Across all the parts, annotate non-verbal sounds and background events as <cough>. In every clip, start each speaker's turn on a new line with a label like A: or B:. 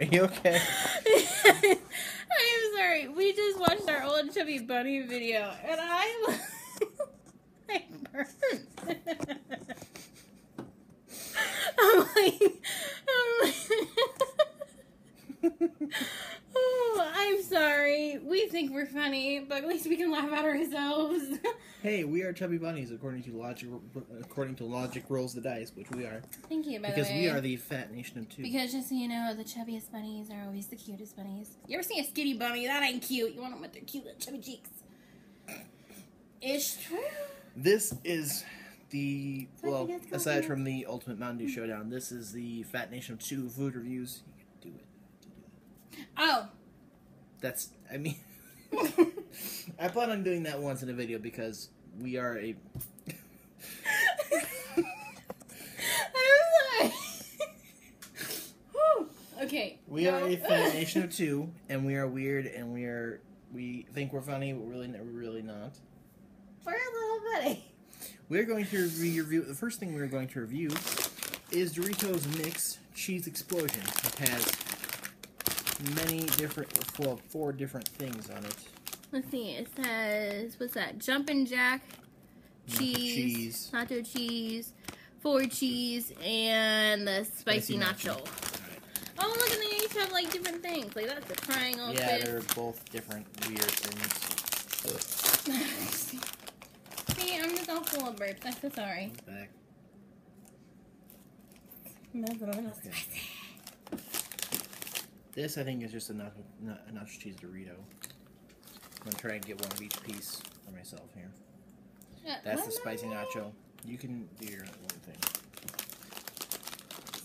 A: Are you okay? <laughs>
B: I'm sorry. We just watched our old Chubby Bunny video, and I <laughs> I burned. <laughs> I'm like, I'm like oh, I'm sorry. We think we're funny, but at least we can laugh at ourselves. <laughs>
A: hey, we are chubby bunnies according to logic. According to logic, rolls the dice, which we are.
B: Thank you, by
A: because
B: the way.
A: we are the fat nation of two.
B: Because just so you know, the chubbiest bunnies are always the cutest bunnies. You ever seen a skinny bunny? That ain't cute. You want them with their cute little chubby cheeks. It's true.
A: This is the
B: So
A: well, aside from the Ultimate Mountain Dew Showdown, this is the Fat Nation of Two food reviews. You can do it.
B: Oh.
A: That's I mean, <laughs> I plan on doing that once in a video because we are a.
B: I'm sorry. Whew. <laughs> okay.
A: We
B: no.
A: are a fat <laughs> nation of two, and we are weird, and we are we think we're funny, but really, we're really not.
B: We're a little funny.
A: We're going to re- review. The first thing we're going to review is Doritos Mix Cheese Explosion. It has many different, well, four different things on it.
B: Let's see. It says, what's that? Jumpin' Jack, cheese,
A: cheese.
B: nacho cheese, four cheese, and the spicy,
A: Spicy
B: nacho.
A: nacho.
B: Oh, look, and they each have like different things. Like that's a triangle.
A: Yeah, they're both different weird things. <laughs>
B: See, I'm just all full of burps. I'm so sorry.
A: Back.
B: That's a little
A: Okay. This, I think, is just a nacho, a nacho cheese Dorito. I'm gonna try and get one of each piece for myself here.
B: Uh,
A: That's the spicy
B: I-
A: nacho. You can do your own thing.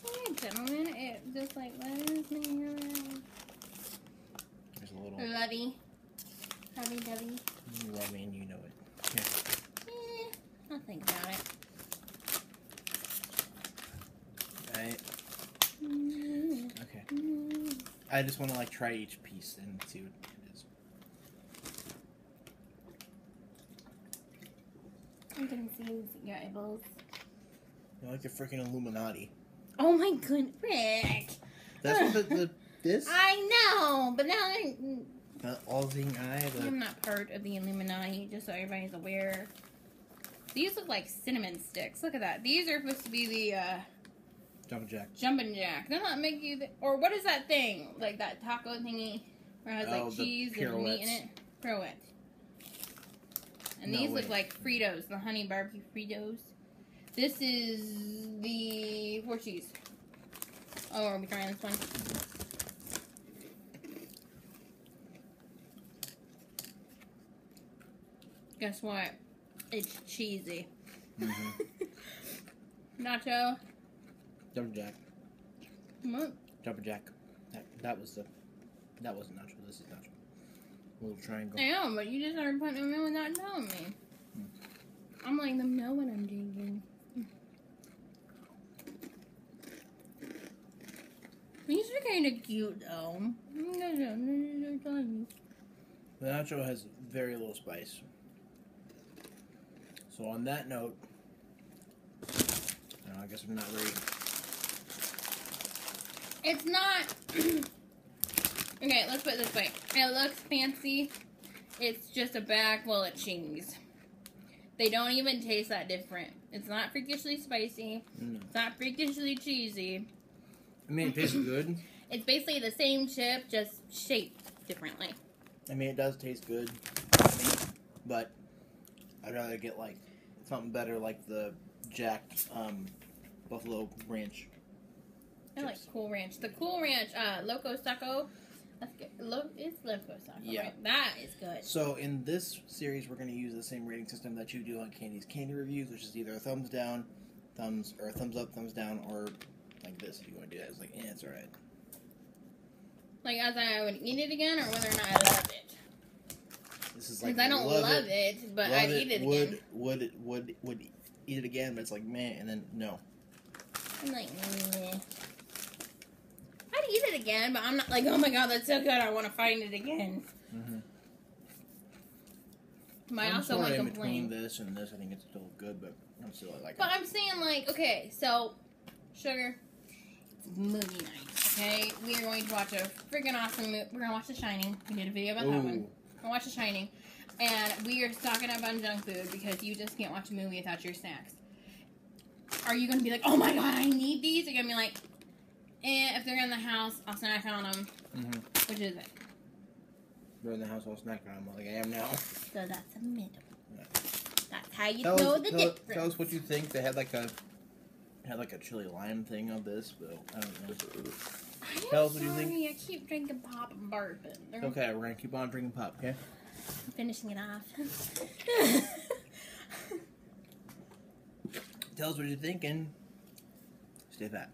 B: Sorry, gentlemen. It just like letters me.
A: There's a little.
B: Lovey. Lovey dovey.
A: You love me and you know it. Here.
B: Eh, I'll think about it.
A: Right.
B: Mm,
A: Okay.
B: mm.
A: I just want to like try each piece and see what it is.
B: I'm gonna see your eyeballs.
A: You're like the freaking Illuminati.
B: Oh my good Rick.
A: That's what the, the <laughs> this
B: I know, but now I,
A: the all-seeing eye. The
B: I'm not part of the Illuminati, just so everybody's aware. These look like cinnamon sticks. Look at that. These are supposed to be the uh,
A: jumping jack.
B: jumping jack. They're not make you, the, or what is that thing? Like that taco thingy where it has
A: Oh,
B: like cheese and meat in it? Pirouette. And
A: No
B: these
A: way.
B: look like Fritos, the honey barbecue Fritos. This is the four cheese. Oh, are we trying this one? Guess what? It's cheesy.
A: Mm-hmm. <laughs>
B: Nacho.
A: Jumping jack.
B: What?
A: Jumping jack. That, that was the. That wasn't nacho. This is nacho. Little triangle.
B: I know, but you just started putting them in without telling me. Hmm. I'm letting them know what I'm drinking. These are kind of cute, though.
A: The nacho has very little spice. So on that note, I guess I'm not very.
B: It's not. <clears throat> okay, let's put it this way. It looks fancy. It's just a bag full of cheese. They don't even taste that different. It's not freakishly spicy.
A: Mm.
B: It's not freakishly cheesy.
A: I mean, it tastes <clears throat> good.
B: It's basically the same chip, just shaped differently.
A: I mean, it does taste good, but I'd rather get like something better, like the Jack um, Buffalo Ranch.
B: I like Cool Ranch. The Cool Ranch, uh, Loco Taco. That's good. Lo- it's Loco Taco.
A: Yeah.
B: Right? That is good.
A: So in this series, we're going to use the same rating system that you do on Candy's Candy Reviews, which is either a thumbs down, thumbs or a thumbs up, thumbs down, or like this. If you want to do that, it's like, yeah, it's all right.
B: Like, as I would eat it again, or whether or not I love it.
A: This is like
B: I don't
A: love,
B: love,
A: it,
B: it, but
A: love
B: I'd eat it
A: would,
B: again.
A: Would would would eat it again, but it's like meh, and then no.
B: I'm like, meh. I'd eat it again, but I'm not like, oh my god, that's so good. I want to find it again.
A: Mm-hmm.
B: But I
A: I'm
B: also
A: sort
B: want
A: of
B: to
A: in between this and this. I think it's still good, but I'm still like.
B: But I'm saying, like, okay, so, sugar, it's movie night, Okay, we are going to watch a freaking awesome movie. We're gonna watch The Shining. We did a video about that one. We're gonna watch The Shining, and we are stocking up on junk food because you just can't watch a movie without your snacks. Are you gonna be like, oh my god, I need these? Or you gonna be like, eh, if they're in the house, I'll snack on them.
A: Mm-hmm.
B: Which is it?
A: They're in the household snack room like I am now.
B: So that's a middle.
A: Yeah.
B: That's how you
A: Tell
B: know
A: us,
B: the
A: tell,
B: difference.
A: tell us what you think. They had like a had like a chili lime thing of this, but I don't know.
B: I'm
A: tell us what you think.
B: I keep drinking pop and burping. They're
A: Okay, we're gonna keep on drinking pop. Okay.
B: finishing it off.
A: Tell us what you're thinking. Stay fat.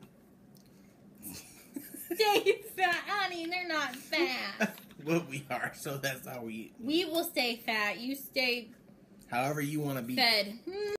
B: Stay fat, honey. They're not fat. <laughs>
A: well, we are, so that's how we
B: we will stay fat. You stay
A: However you want to be.
B: fed.